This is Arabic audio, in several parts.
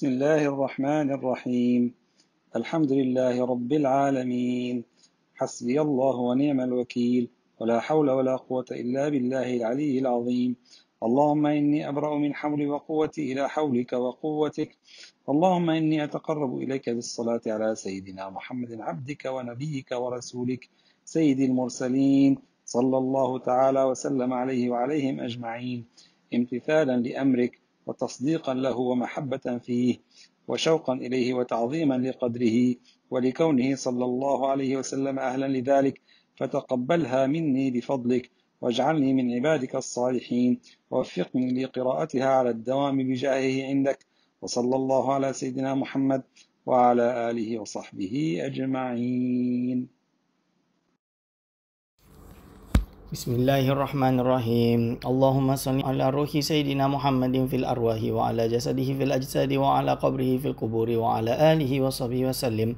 بسم الله الرحمن الرحيم. الحمد لله رب العالمين. حسبي الله ونعم الوكيل. ولا حول ولا قوة إلا بالله العلي العظيم. اللهم إني أبرأ من حولي وقوتي إلى حولك وقوتك. اللهم إني أتقرب إليك بالصلاة على سيدنا محمد عبدك ونبيك ورسولك سيد المرسلين. صلى الله تعالى وسلم عليه وعليهم أجمعين. امتثالا لأمرك. وتصديقا له ومحبة فيه وشوقا إليه وتعظيما لقدره ولكونه صلى الله عليه وسلم أهلا لذلك فتقبلها مني بفضلك واجعلني من عبادك الصالحين ووفقني لقراءتها على الدوام بجاهه عندك وصلى الله على سيدنا محمد وعلى آله وصحبه أجمعين. بسم الله الرحمن الرحيم اللهم صل على روح سيدنا محمد في الأرواح وعلى جسده في الأجساد وعلى قبره في القبور وعلى آله وصحبه وسلم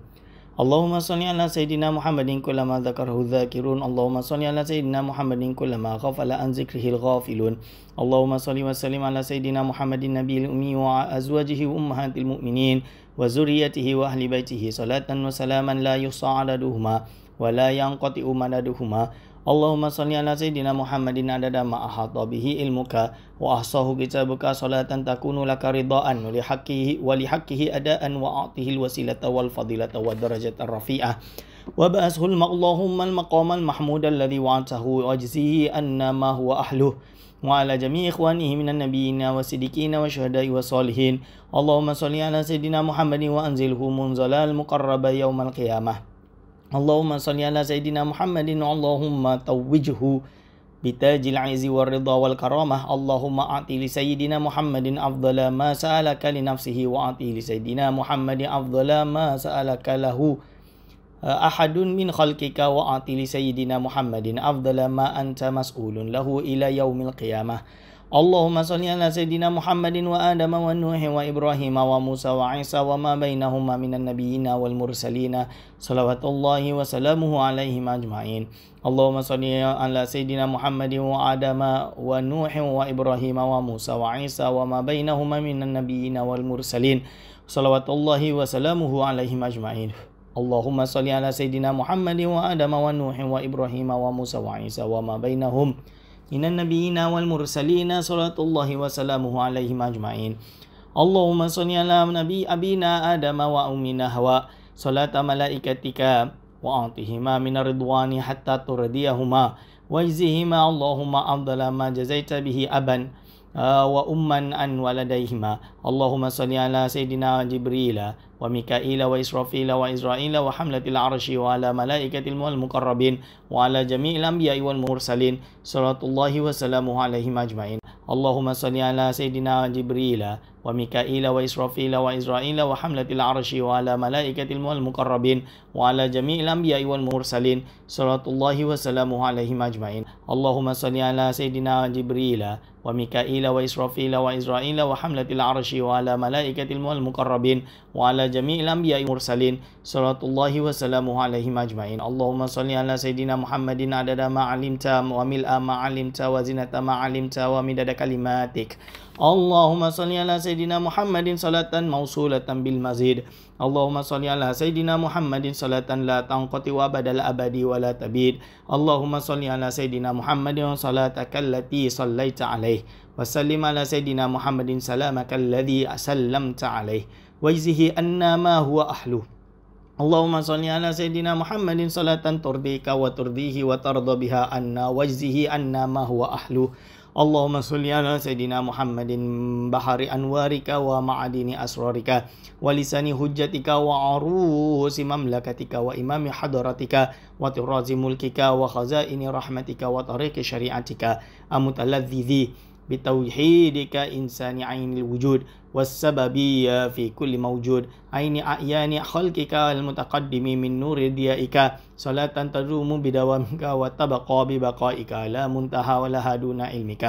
اللهم صل على سيدنا محمد كلما ذكره الذاكرون اللهم صل على سيدنا محمد كلما غفل عن ذكره الغافلون اللهم صل وسلم على سيدنا محمد النبي الأمي وأزواجه وأمهات المؤمنين وزريته وأهل بيته صلاة وسلاما لا يحصى عددهما ولا ينقطع مددهما اللهم صل على سيدنا محمد عدد ما أحاط به علمك وأحصاه كتابك صلاة تكون لك رضاء ولحقه ولحقه أداء وأعطه الوسيلة والفضيلة والدرجة الرفيعة وبأسه اللهم المقام المحمود الذي وعدته واجزيه أن ما هو أهله وعلى جميع إخوانه من النبيين والصديقين والشهداء والصالحين اللهم صل على سيدنا محمد وأنزله منزل المقرب يوم القيامة اللهم صل على سيدنا محمد اللهم توجه بتاج العز والرضا والكرامة اللهم أعطي لسيدنا محمد أفضل ما سألك لنفسه وأعطي لسيدنا محمد أفضل ما سألك له أحد من خلقك وأعطي لسيدنا محمد أفضل ما أنت مسؤول له إلى يوم القيامة اللهم صل على سيدنا محمد وآدم ونوح وإبراهيم وموسى وعيسى وما بينهما من النبيين والمرسلين صلوات الله وسلامه عليهم أجمعين. اللهم صل على سيدنا محمد وآدم ونوح وإبراهيم وموسى وعيسى وما بينهما من النبيين والمرسلين صلوات الله وسلامه عليهم أجمعين. اللهم صل على سيدنا محمد وآدم ونوح وإبراهيم وموسى وعيسى وما بينهم من النبيين والمرسلين صلاة الله وسلامه عليهم أجمعين اللهم صل على نبي أبينا آدم وأمنا هواء صلاة ملائكتك وأعطهما من الرضوان حتى ترضيهما واجزهما اللهم أفضل ما جزيت به أبا وأما عن ولديهما اللهم صل على سيدنا جبريل وميكائيل وإسرافيل وإسرائيل وحملة العرش وعلى ملائكة المقربين وعلى جميع الأنبياء والمرسلين صلاة الله وسلامه عليهم أجمعين. اللهم صل على سيدنا جبريل وميكائيل وإسرافيل وإسرائيل وحملة العرش وعلى ملائكة المقربين وعلى جميع الأنبياء والمرسلين صلاة الله وسلامه عليهم أجمعين. اللهم صل على سيدنا جبريل وميكائيل وإسرافيل وإسرائيل وحملة العرش وعلى ملائكة المقربين وعلى جميع الأنبياء والمرسلين صلاة الله وسلامه عليهم أجمعين اللهم صل على سيدنا محمد عدد ما علمت وملء ما علمت وزنة ما علمت ومدد كلماتك اللهم صل على سيدنا محمد صلاة موصولة بالمزيد اللهم صل على سيدنا محمد صلاة لا تنقطع أبد الأبد ولا تبيد اللهم صل على سيدنا محمد صلاتك التي صليت عليه وسلم على سيدنا محمد سلامك الذي سلمت عليه واجزه أن ما هو أهله اللهم صل على سيدنا محمد صلاة ترضيك وترضيه وترضى بها عنا واجزه أن ما هو أهله اللهم صل على سيدنا محمد بحر أنوارك ومعادن أسرارك ولسان حجتك وعروس مملكتك وإمام حضرتك وطراز ملكك وخزائن رحمتك وطريق شريعتك المتلذذ بتوحيدك إنسان عين الوجود والسببية في كل موجود عين أعيان خلقك المتقدم من نور ضيائك صلاة تدوم بدوامك وتبقى ببقائك لا منتهى ولها دون علمك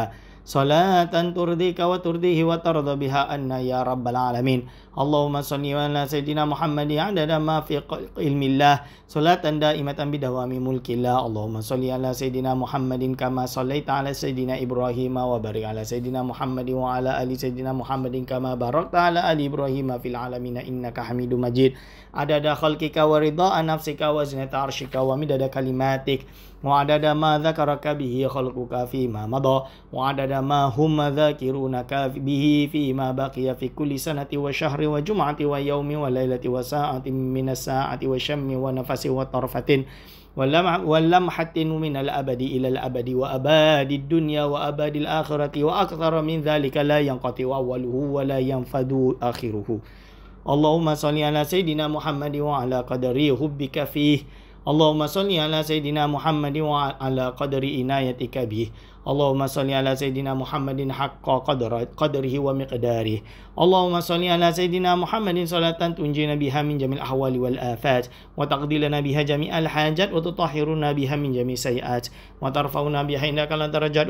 صلاة ترضيك وترضيه وترضى بها أن يا رب العالمين اللهم صل على سيدنا محمد عدد ما في علم الله صلاة دائمة بدوام ملك الله اللهم صل على سيدنا محمد كما صليت على سيدنا إبراهيم وبارك على سيدنا محمد وعلى آل سيدنا محمد كما باركت على آل إبراهيم في العالمين إنك حميد مجيد عدد خلقك ورضاء نفسك وزنة عرشك ومدد كلماتك وعدد ما ذكرك به خلقك فيما مضى وعدد ما هم ذاكرونك به فيما بقي في كل سنة وشهر وجمعة ويوم وليلة وساعة من الساعة وشم ونفس وطرفة واللمحة من الأبد إلى الأبد وأباد الدنيا وأباد الآخرة وأكثر من ذلك لا ينقطع أوله ولا ينفد آخره اللهم صل على سيدنا محمد وعلى قدر حبك فيه اللهم صل على سيدنا محمد وعلى قدر عنايتك به اللهم صل على سيدنا محمد حق قدر قدره ومقداره اللهم صل على سيدنا محمد صلاة تنجينا بها من جميع الأحوال والآفات وتقضي لنا بها جميع الحاجات وتطهرنا بها من جميع السيئات وترفعنا بها عندك الدرجات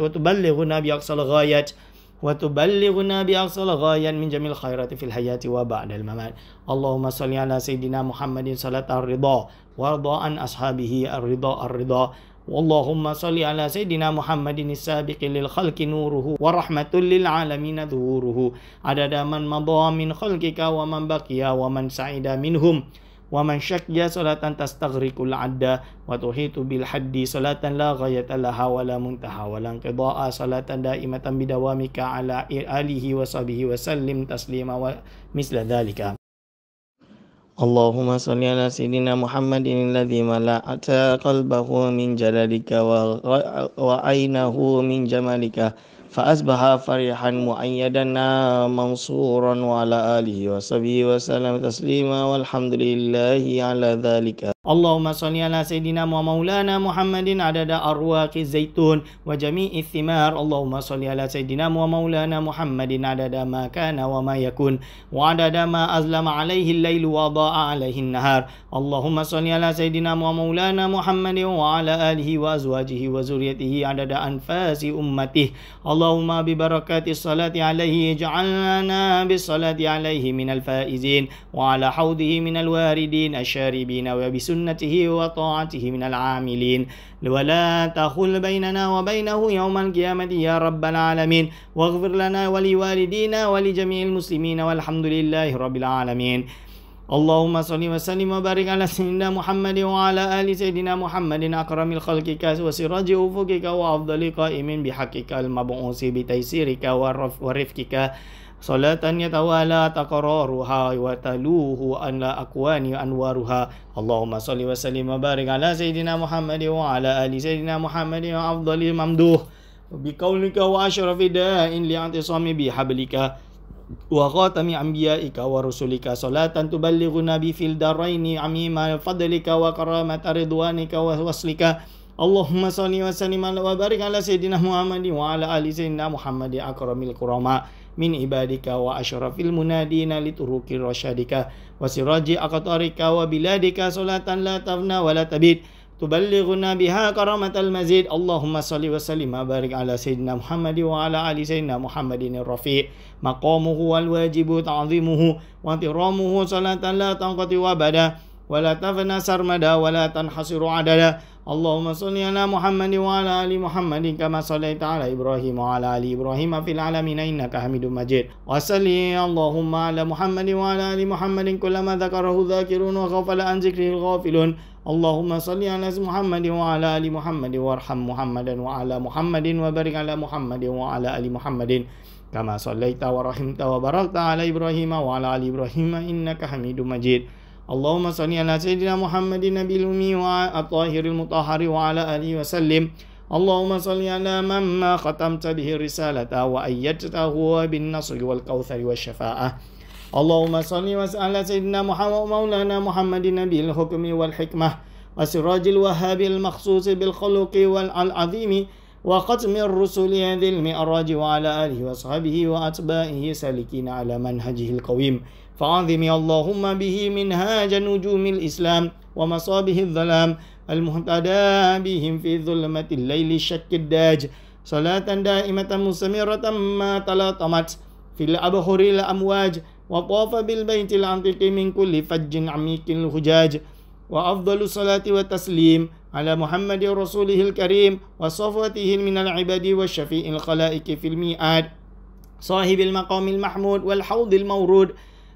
وتبلغنا بأقصى الغايات وتبلغنا بأقصى الغايات من جميع الخيرات في الحياة وبعد الممات اللهم صل على سيدنا محمد صلاة الرضا وارضى عن أصحابه الرضا الرضا اللهم صل على سيدنا محمد السابق للخلق نوره ورحمة للعالمين ظهوره عدد من مضى من خلقك ومن بقي ومن سعد منهم ومن شكي صلاة تستغرق العدة وتحيط بالحد صلاة لا غاية لها ولا منتهى ولا انقضاء صلاة دائمة بدوامك على آله وصحبه وسلم تسليما ومثل ذلك اللهم صل على سيدنا محمد الذي ملأت قلبه من جلالك وعينه من جمالك فأصبح فرحا مؤيدا منصورا وعلى آله وصحبه وسلم تسليما والحمد لله على ذلك. اللهم صل على سيدنا ومولانا محمد عدد أرواق الزيتون وجميع الثمار اللهم صل على سيدنا ومولانا محمد عدد ما كان وما يكون وعدد ما أظلم عليه الليل وضاء عليه النهار اللهم صل على سيدنا ومولانا محمد وعلى آله وأزواجه وزريته عدد أنفاس أمته اللهم ببركات الصلاة عليه اجعلنا بالصلاة عليه من الفائزين وعلى حوضه من الواردين الشاربين وبسنة سنته وطاعته من العاملين. ولا تخل بيننا وبينه يوم القيامة يا رب العالمين. واغفر لنا ولوالدينا ولجميع المسلمين والحمد لله رب العالمين. اللهم صل وسلم وبارك على سيدنا محمد وعلى آل سيدنا محمد. أكرم الخلق وسراج أفقك وأفضل قائم بحقك المبعوث بتيسيرك ورفقك. صلاة يتوالى تقرارها وتلوه أن لا أكوان أنوارها اللهم صل وسلم وبارك على سيدنا محمد وعلى آل سيدنا محمد وأفضل الممدوح بقولك وأشرف داء لاعتصام بحبلك وخاتم أنبيائك ورسلك صلاة تبلغنا في الدارين عميم فضلك وكرامة رضوانك ووصلك اللهم صل وسلم وبارك على سيدنا محمد وعلى آل سيدنا محمد أكرم الكرماء من عبادك وأشرف المنادين لطرق رشادك وسراج أقطارك وبلادك صلاة لا تفنى ولا تبيد تبلغنا بها كرامة المزيد اللهم صل وسلم وبارك على سيدنا محمد وعلى آل سيدنا محمد الرفيع مقامه والواجب تعظيمه واحترامه صلاة لا تنقطع أبدا ولا تفنى سرمدا ولا تنحصر عددا. اللهم صل على محمد وعلى آل محمد كما صليت على إبراهيم وعلى آل إبراهيم في العالمين إنك حميد مجيد. وصل اللهم على محمد وعلى آل محمد كلما ذكره الذاكرون وغفل عن ذكره الغافلون. اللهم صل على محمد وعلى آل محمد وارحم محمدا وعلى محمد وبارك على محمد وعلى آل محمد كما صليت ورحمت وباركت على إبراهيم وعلى آل إبراهيم إنك حميد مجيد. اللهم صل على سيدنا محمد النبي الأمي الطاهر المطهر وعلى آله وسلم. اللهم صل على من ما ختمت به الرسالة وأيدته بالنصر والكوثر والشفاعة. اللهم صل على سيدنا محمد مولانا محمد النبي الحكم والحكمة وسراج الوهاب المخصوص بالخلق والعظيم وختم الرسل ذي المعراج وعلى آله وصحبه وأتباعه سالكين على منهجه القويم. فعظم اللهم به منهاج نجوم الإسلام ومصابه الظلام المهتدى بهم في ظلمة الليل الشك الداج. صلاة دائمة مستمرة ما تلاطمت في الأبحر الأمواج وطاف بالبيت العتيق من كل فج عميق الهجاج. وأفضل الصلاة والتسليم على محمد رسوله الكريم وصفوته من العباد والشفيع الخلائق في الميعاد. صاحب المقام المحمود والحوض المورود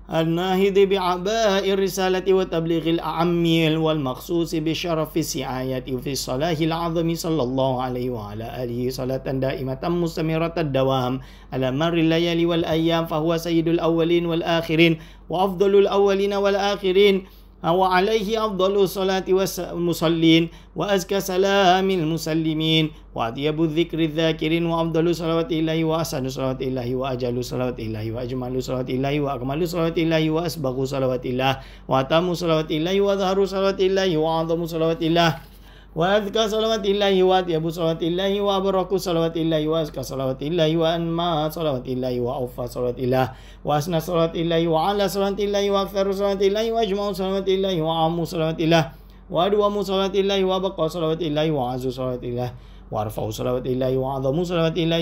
الناهض بعباء الرسالة وتبليغ الأعم والمخصوص بشرف السعاية في الصلاة العظم صلى الله عليه وعلى آله صلاة دائمة مستمرة الدوام على مر الليالي والأيام فهو سيد الأولين والآخرين وأفضل الأولين والآخرين. وعليه أفضل الصلاة والمصلين وأزكى سلام المسلمين وأطيب الذكر الذاكرين وأفضل صلوات الله وأحسن صلوات الله وأجل صلوات الله وأجمل صلوات الله وأكمل صلوات الله وأسبغ صلوات الله وأتم صلوات الله وأظهر صلوات الله وأعظم صلوات الله وأذكى صلوات الله وأطيب صلوات الله وأبرك صلوات الله وأزكى صلوات الله وأنمى صلوات الله وأوفى صلوات الله وأسنى صلوات الله وعلى صلوات الله وأكثر صلوات الله وأجمع صلوات الله وأعم صلوات الله وأدوم صلوات الله وأبقى صلوات الله وأعز صلوات الله وأرفع صلوات الله وأعظم صلوات الله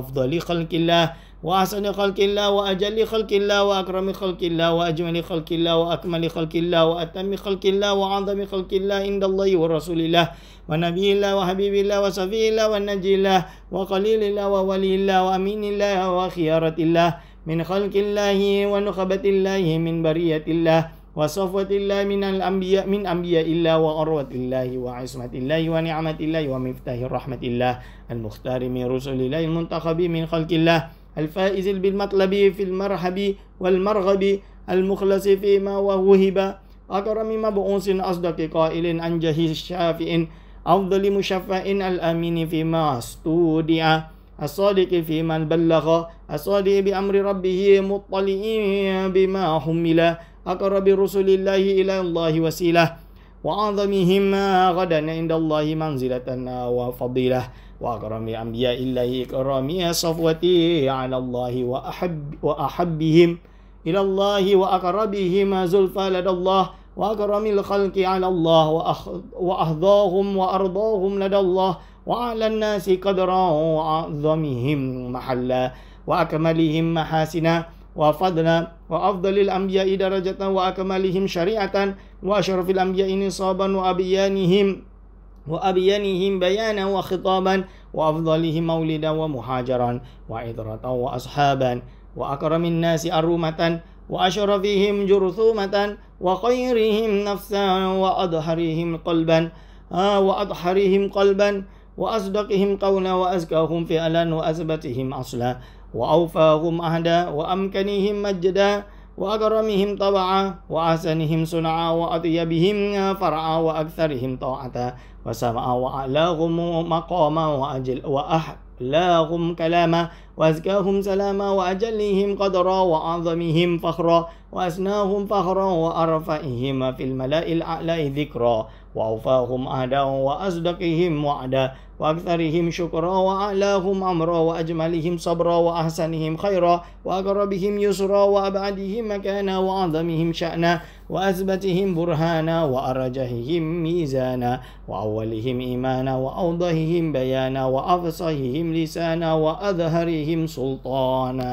أفضل خلق الله وأحسن خلق الله وأجل خلق الله وأكرم خلق الله وأجمل خلق الله وأكمل خلق الله وأتم خلق الله وأعظم خلق الله عند الله ورسول الله ونبي الله وحبيب الله وصفي الله والنجي الله وقليل الله وولي الله وأمين الله وخيارة الله من خلق الله ونخبة الله من برية الله وصفوة الله من الأنبياء من أنبياء الله وأروة الله وعصمة الله ونعمة الله ومفتاح رحمة الله المختار من رسل الله المنتخب من خلق الله الفائز بالمطلب في المرحب والمرغب المخلص فيما ووهب أكرم مبعوث أصدق قائل أنجه الشافع أفضل مشفع الأمين فيما استودع. الصادق فيما بلغ الصادق بأمر ربه مطلع بما حمل. أقرب رسل الله إلى الله وسيلة وأعظمهم غدا عند الله منزلة وفضيلة. وأكرم أنبياء الله إكرامي صفوتي على الله وأحب وأحبهم إلى الله وأقربهم زلفى لدى الله وأكرم الخلق على الله وأهضاهم وأرضاهم لدى الله وأعلى الناس قدرا وأعظمهم محلا وأكملهم محاسنا وفضلا وأفضل الأنبياء درجة وأكملهم شريعة وأشرف الأنبياء نصابا وأبيانهم وأبينهم بيانا وخطابا وأفضلهم مولدا ومهاجرا وعذرة وأصحابا وأكرم الناس أرومة وأشرفهم جرثومة وخيرهم نفسا وأظهرهم قلبا آه، وأظهرهم قلبا وأصدقهم قولا وأزكاهم فعلا وأثبتهم أصلا وأوفاهم أهدا وأمكنهم مجدا وأكرمهم طبعا وأحسنهم صنعا وأطيبهم فرعا وأكثرهم طاعة وسمعا وأعلاهم مقاما وأجل وأحلاهم كلاما وأزكاهم سلاما وأجلهم قدرا وأعظمهم فخرا وأسناهم فخرا وأرفعهم في الملأ الأعلى ذكرا. وأوفاهم أهدا وأصدقهم وعدا وأكثرهم شكرا وأعلاهم أمرا وأجملهم صبرا وأحسنهم خيرا وأقربهم يسرا وأبعدهم مكانا وأعظمهم شأنا وأثبتهم برهانا وأرجحهم ميزانا وأولهم إيمانا وأوضحهم بيانا وأفصحهم لسانا وأظهرهم سلطانا